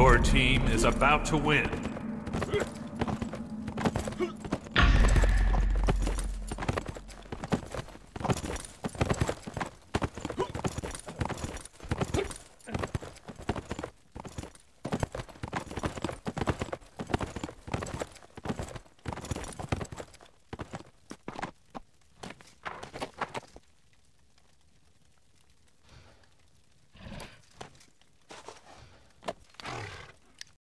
Your team is about to win.